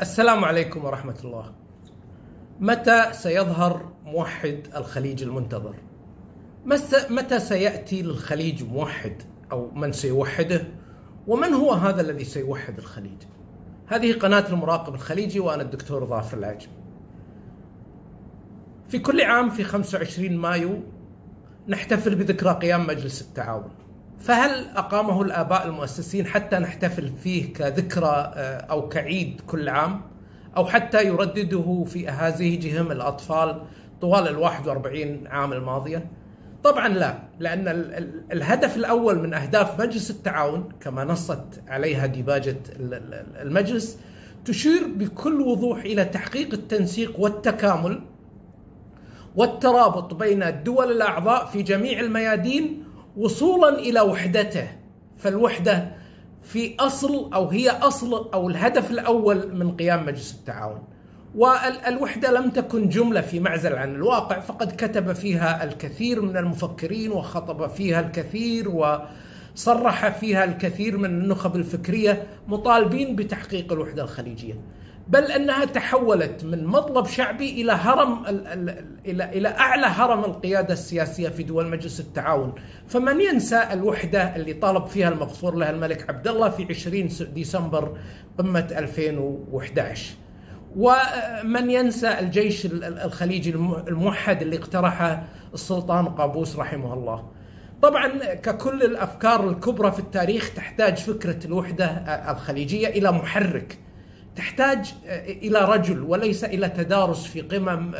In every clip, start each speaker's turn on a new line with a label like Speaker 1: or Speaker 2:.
Speaker 1: السلام عليكم ورحمة الله. متى سيظهر موحد الخليج المنتظر؟ متى سيأتي للخليج موحد أو من سيوحده؟ ومن هو هذا الذي سيوحد الخليج؟ هذه قناة المراقب الخليجي وأنا الدكتور ظافر العجم. في كل عام في 25 مايو نحتفل بذكرى قيام مجلس التعاون. فهل أقامه الآباء المؤسسين حتى نحتفل فيه كذكرى أو كعيد كل عام؟ أو حتى يردده في أهازيجهم الأطفال طوال ال 41 عام الماضية؟ طبعا لا لأن الهدف الأول من أهداف مجلس التعاون كما نصت عليها ديباجة المجلس تشير بكل وضوح إلى تحقيق التنسيق والتكامل والترابط بين الدول الأعضاء في جميع الميادين وصولا إلى وحدته. فالوحدة في أصل أو هي أصل أو الهدف الأول من قيام مجلس التعاون. والوحدة لم تكن جملة في معزل عن الواقع فقد كتب فيها الكثير من المفكرين وخطب فيها الكثير وصرح فيها الكثير من النخب الفكرية مطالبين بتحقيق الوحدة الخليجية بل أنها تحولت من مطلب شعبي إلى هرم إلى إلى أعلى هرم القيادة السياسية في دول مجلس التعاون، فمن ينسى الوحدة اللي طالب فيها المغفور له الملك عبد الله في 20 ديسمبر قمة 2011. ومن ينسى الجيش الخليجي الموحد اللي اقترحه السلطان قابوس رحمه الله. طبعا ككل الأفكار الكبرى في التاريخ تحتاج فكرة الوحدة الخليجية إلى محرك تحتاج إلى رجل وليس إلى تدارس في قمم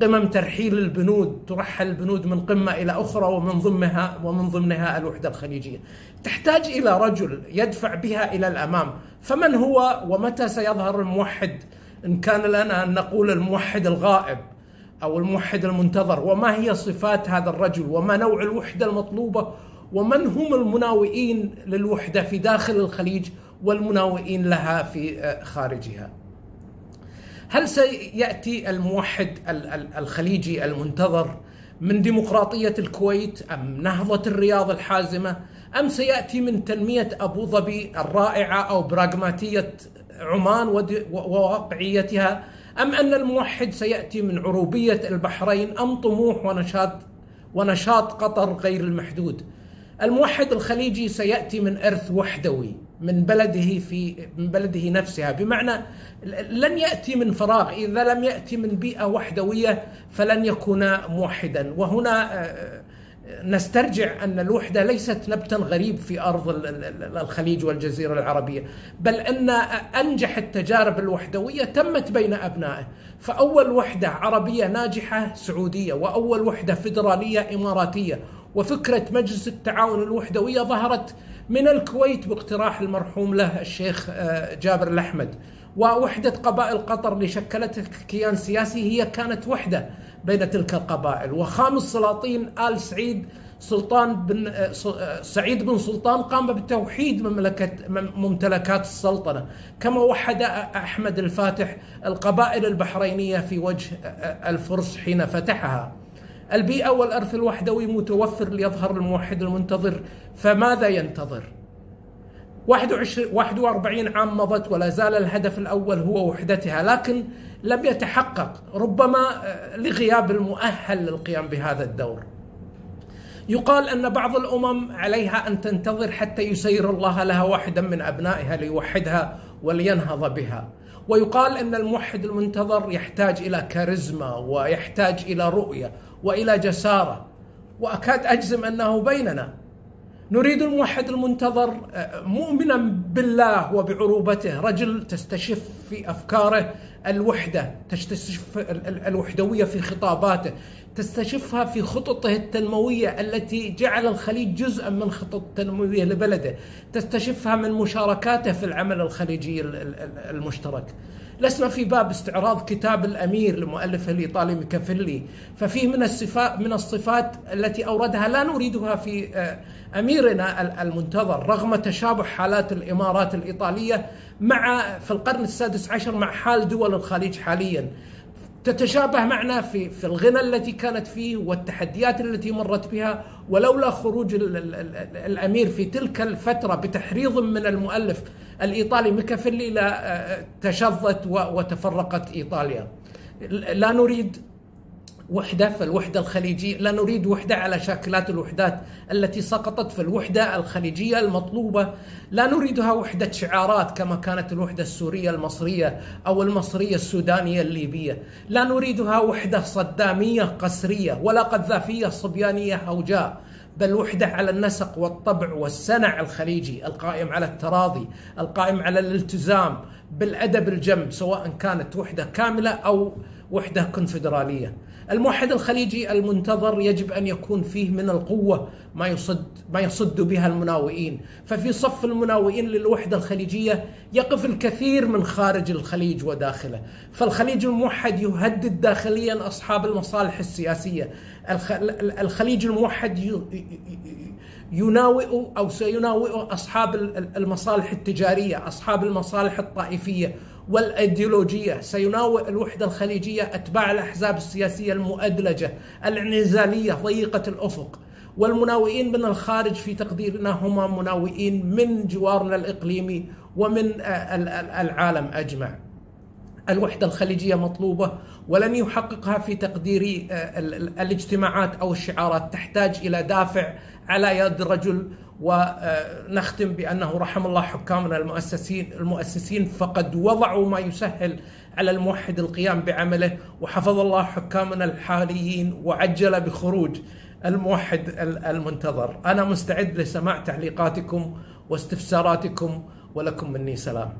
Speaker 1: قمم ترحيل البنود ترحل البنود من قمة إلى أخرى ومن ضمنها ومن ضمنها الوحدة الخليجية. تحتاج إلى رجل يدفع بها إلى الأمام، فمن هو ومتى سيظهر الموحد؟ إن كان لنا أن نقول الموحد الغائب. أو الموحد المنتظر، وما هي صفات هذا الرجل؟ وما نوع الوحدة المطلوبة؟ ومن هم المناوئين للوحدة في داخل الخليج والمناوئين لها في خارجها. هل سيأتي الموحد الخليجي المنتظر من ديمقراطية الكويت أم نهضة الرياض الحازمة؟ أم سيأتي من تنمية أبو ظبي الرائعة أو براغماتية عمان وواقعيتها أم أن الموحد سيأتي من عروبية البحرين أم طموح ونشاط ونشاط قطر غير المحدود. الموحد الخليجي سيأتي من إرث وحدوي من بلده في من بلده نفسها. بمعنى لن يأتي من فراغ. إذا لم يأتي من بيئة وحدوية فلن يكون موحدا. وهنا نسترجع أن الوحدة ليست نبتا غريب في أرض الخليج والجزيرة العربية بل أن أنجح التجارب الوحدوية تمت بين أبنائه. فأول وحدة عربية ناجحة سعودية وأول وحدة فدراليه إماراتية. وفكرة مجلس التعاون الوحدوية ظهرت من الكويت باقتراح المرحوم له الشيخ جابر الأحمد. ووحدة قبائل قطر اللي شكلت كيان سياسي هي كانت وحدة بين تلك القبائل. وخامس سلاطين آل سعيد سلطان بن سعيد بن سلطان قام بتوحيد مملكة ممتلكات السلطنة. كما وحد أحمد الفاتح القبائل البحرينية في وجه الفرس حين فتحها. البيئة والإرث الوحدوي متوفر ليظهر الموحد المنتظر فماذا ينتظر؟ 41 عام مضت ولا زال الهدف الأول هو وحدتها لكن لم يتحقق ربما لغياب المؤهل للقيام بهذا الدور. يقال أن بعض الأمم عليها أن تنتظر حتى يسير الله لها واحدا من أبنائها ليوحدها ولينهض بها. ويقال أن الموحد المنتظر يحتاج إلى كاريزما ويحتاج إلى رؤية وإلى جسارة. وأكاد أجزم أنه بيننا. نريد الموحد المنتظر مؤمنا بالله وبعروبته. رجل تستشف في أفكاره الوحدة تستشف الوحدوية في خطاباته تستشفها في خططه التنموية التي جعل الخليج جزءا من خطط التنموية لبلده تستشفها من مشاركاته في العمل الخليجي المشترك. لسنا في باب استعراض كتاب الأمير لمؤلفه الايطالي ميكافيلي ففيه من الصفات من الصفات التي أوردها لا نريدها في أميرنا المنتظر رغم تشابه حالات الإمارات الإيطالية مع في القرن السادس عشر مع حال دول الخليج حاليا. تتشابه معنا في في الغنى التي كانت فيه والتحديات التي مرت بها ولولا خروج الأمير في تلك الفترة بتحريض من المؤلف الإيطالي ميكافيلي لا تشظت وتفرقت إيطاليا. لا نريد وحدة فالوحدة الخليجية لا نريد وحدة على شاكلات الوحدات التي سقطت في الوحدة الخليجية المطلوبة. لا نريدها وحدة شعارات كما كانت الوحدة السورية المصرية أو المصرية السودانية الليبية. لا نريدها وحدة صدامية قسرية ولا قذافية صبيانية هوجاء بل وحدة على النسق والطبع والسنع الخليجي القائم على التراضي القائم على الالتزام بالأدب الجم سواء كانت وحدة كاملة أو وحدة كونفدرالية. الموحد الخليجي المنتظر يجب أن يكون فيه من القوة ما يصد ما يصد بها المناوئين، ففي صف المناوئين للوحدة الخليجية يقف الكثير من خارج الخليج وداخله، فالخليج الموحد يهدد داخليا أصحاب المصالح السياسية، الخليج الموحد يناوئ أو سيناوئ أصحاب المصالح التجارية، أصحاب المصالح الطائفية، والإيديولوجية سيناوئ الوحدة الخليجية أتباع الأحزاب السياسية المؤدلجة الانعزالية ضيقة الأفق والمناوئين من الخارج في تقديرنا هم مناوئين من جوارنا الإقليمي ومن العالم أجمع. الوحدة الخليجية مطلوبة ولن يحققها في تقديري الاجتماعات أو الشعارات. تحتاج إلى دافع على يد رجل ونختم بأنه رحم الله حكامنا المؤسسين المؤسسين فقد وضعوا ما يسهل على الموحد القيام بعمله. وحفظ الله حكامنا الحاليين وعجل بخروج الموحد المنتظر. أنا مستعد لسماع تعليقاتكم واستفساراتكم ولكم مني سلام.